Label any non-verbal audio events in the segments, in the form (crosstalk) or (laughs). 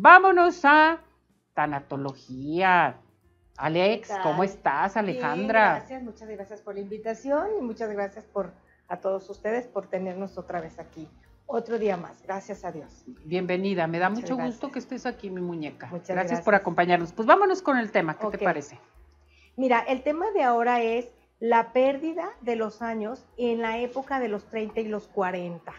vámonos a tanatología. Alex, ¿cómo estás, Alejandra? gracias, muchas gracias por la invitación y muchas gracias por a todos ustedes por tenernos otra vez aquí. Otro día más, gracias a Dios. Bienvenida, me da mucho gusto que estés aquí, mi muñeca. Muchas gracias, por acompañarnos. Pues vámonos con el tema, ¿qué te parece? Mira, el tema de ahora es la pérdida de los años en la época de los 30 y los 40.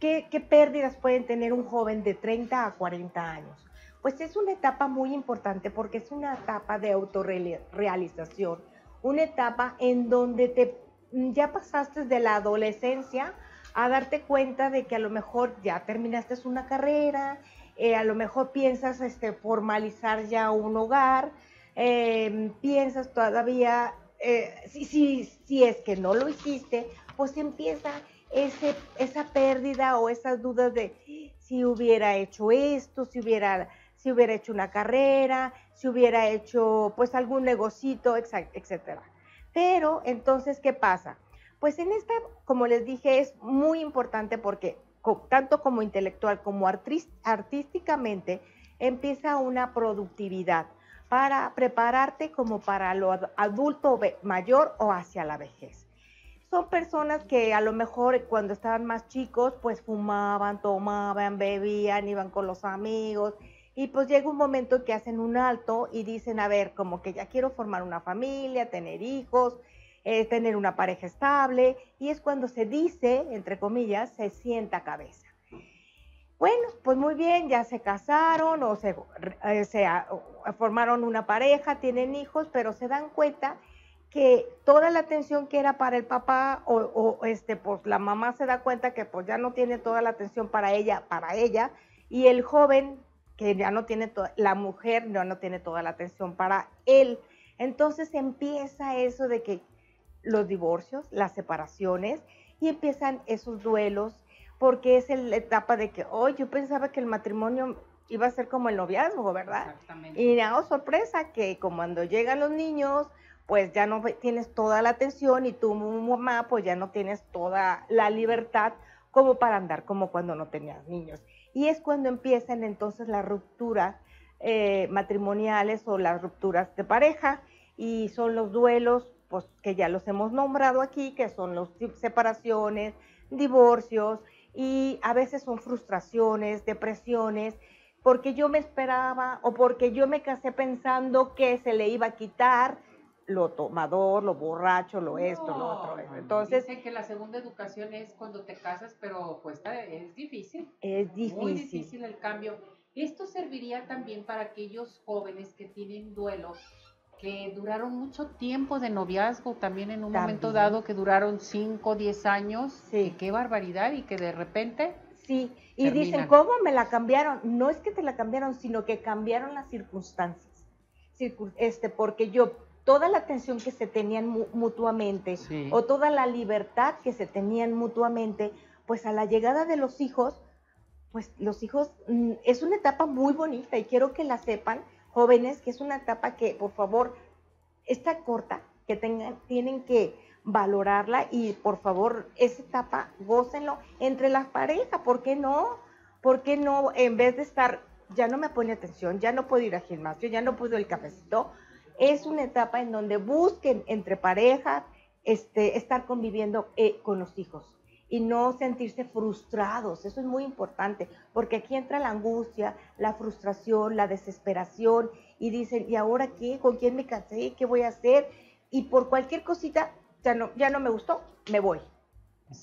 ¿Qué, ¿Qué pérdidas pueden tener un joven de 30 a 40 años? Pues es una etapa muy importante porque es una etapa de autorrealización, una etapa en donde te, ya pasaste de la adolescencia a darte cuenta de que a lo mejor ya terminaste una carrera, eh, a lo mejor piensas este, formalizar ya un hogar, em, piensas todavía, eh, si, si es que no lo hiciste, pues empieza esa pérdida o esas dudas de si hubiera hecho esto, si hubiera si hubiera hecho una carrera, si hubiera hecho pues algún negocito, etcétera. Pero entonces, ¿qué pasa? Pues en esta, como les dije, es muy importante porque tanto como intelectual como artísticamente empieza una productividad para prepararte como para lo adulto mayor o hacia la vejez. Son personas que a lo mejor cuando estaban más chicos pues fumaban, tomaban, bebían, iban con los amigos y pues llega un momento que hacen un alto y dicen, a ver, como que ya quiero formar una familia, tener hijos, eh, tener una pareja estable. Y es cuando se dice, entre comillas, se sienta cabeza. Bueno, pues muy bien, ya se casaron o se, eh, formaron una pareja, tienen hijos, pero se dan cuenta que toda la atención que era para el papá o, o, este, pues la mamá se da cuenta que pues ya no tiene toda la atención para ella, para ella, y el joven que ya no tiene, la mujer ya no tiene toda la atención para él. Entonces empieza eso de que los divorcios, las separaciones, y empiezan esos duelos, porque es la etapa de que, hoy yo pensaba que el matrimonio iba a ser como el noviazgo, ¿verdad? Exactamente. Y no, sorpresa, que cuando llegan los niños, pues ya no tienes toda la atención y tu mamá, pues ya no tienes toda la libertad como para andar como cuando no tenías niños. Y es cuando empiezan entonces las rupturas eh, matrimoniales o las rupturas de pareja y son los duelos, pues que ya los hemos nombrado aquí, que son las separaciones, divorcios y a veces son frustraciones, depresiones, porque yo me esperaba o porque yo me casé pensando que se le iba a quitar lo tomador, lo borracho, lo esto, lo otro. Entonces, dicen que la segunda educación es cuando te casas, pero cuesta, es difícil. Es difícil. Muy difícil el cambio. Esto serviría también para aquellos jóvenes que tienen duelos, que duraron mucho tiempo de noviazgo, también en un momento dado que duraron 5, 10 años. Sí. qué barbaridad y que de repente... Sí, y dicen, ¿cómo me la cambiaron? No es que te la cambiaron, sino que cambiaron las circunstancias. Este, porque yo toda la atención que se tenían mutuamente o toda la libertad que se tenían mutuamente, pues a la llegada de los hijos, pues los hijos mm, es una etapa muy bonita y quiero que la sepan, jóvenes, que es una etapa que por favor está corta, que tengan, tienen que valorarla y por favor esa etapa gócenlo entre las parejas, ¿por qué no? ¿Por qué no en vez de estar ya no me pone atención, ya no puedo ir al gimnasio, ya no puedo el cafecito, es una etapa en donde busquen entre parejas este, estar conviviendo eh, con los hijos y no sentirse frustrados. Eso es muy importante, porque aquí entra la angustia, la frustración, la desesperación y dicen, ¿y ahora qué? ¿Con quién me casé? ¿Qué voy a hacer? Y por cualquier cosita, ya no, ya no me gustó, me voy.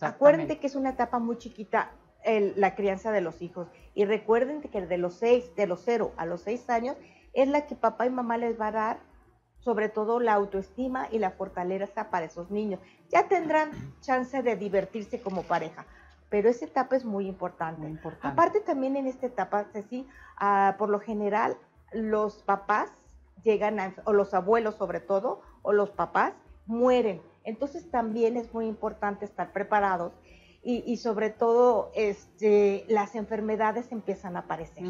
Acuérdense que es una etapa muy chiquita la crianza de los hijos. Y recuerden que de los seis, de los cero a los seis años, es la que papá y mamá les va a dar sobre todo la autoestima y la fortaleza para esos niños. Ya tendrán chance de divertirse como pareja, pero esa etapa es muy importante. Aparte también en esta etapa, Ceci, ah, por lo general los papás llegan, a, o los abuelos sobre todo, o los papás mueren. Entonces también es muy importante estar preparados y, sobre todo este, las enfermedades empiezan a aparecer,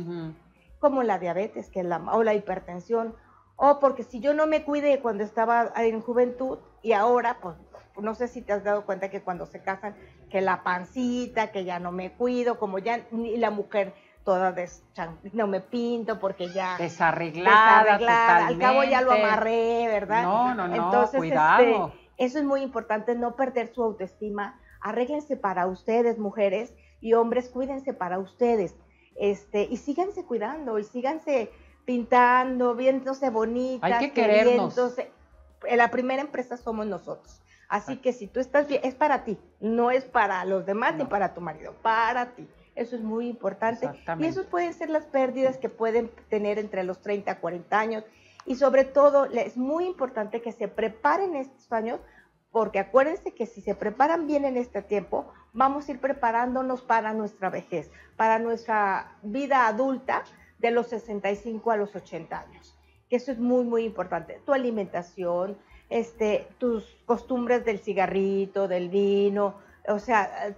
como la diabetes que la, o la hipertensión o porque si yo no me cuidé cuando estaba en juventud y ahora, pues no sé si te has dado cuenta que cuando se casan, que la pancita, que ya no me cuido, como ya ni la mujer toda deschan, no me pinto porque ya desarreglada, desarreglada al cabo ya lo amarré, ¿verdad? No, no, no, Entonces, cuidado. Este, eso es muy importante, no perder su autoestima. Arréglense para ustedes, mujeres, y hombres, cuídense para ustedes. Este, y síganse cuidando y síganse pintando, viéndose bonitas, Hay que querernos. La primera empresa somos nosotros. Así que si tú estás bien, es para ti, no es para los demás ni para tu marido, para ti. Eso es muy importante. Y eso pueden ser las pérdidas que pueden tener entre los 30 a 40 años. Y sobre todo, es muy importante que se preparen estos años, porque acuérdense que si se preparan bien en este tiempo, vamos a ir preparándonos para nuestra vejez, para nuestra vida adulta de los 65 a los 80 años. Eso es muy, muy importante. Tu alimentación, este, tus costumbres del cigarrito, del vino, o sea,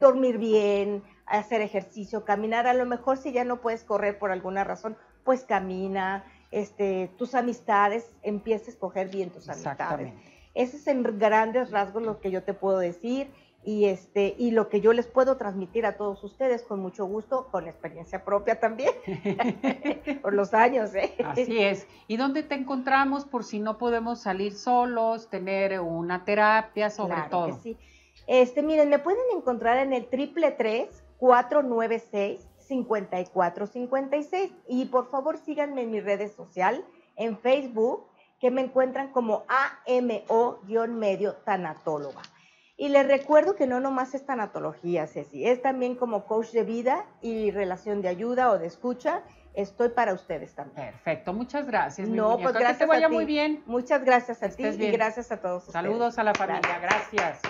dormir bien, hacer ejercicio, caminar. A lo mejor si ya no puedes correr por alguna razón, pues camina. Este, tus amistades, empieza a escoger bien tus amistades. Ese es en grandes rasgos lo que yo te puedo decir y este y lo que yo les puedo transmitir a todos ustedes con mucho gusto, con experiencia propia también, (laughs) por los años. ¿eh? Así es. ¿Y dónde te encontramos por si no podemos salir solos, tener una terapia, sobre todo? Que sí. Este, miren, me pueden encontrar en el triple tres 496 5456 y por favor síganme en mis redes sociales, en Facebook, que me encuentran como AMO-medio tanatóloga. Y les recuerdo que no nomás es tanatología, Ceci, es también como coach de vida y relación de ayuda o de escucha. Estoy para ustedes también. Perfecto, muchas gracias. No, pues gracias. Que te vaya muy bien. Muchas gracias a ti y gracias a todos. Saludos a la familia, gracias.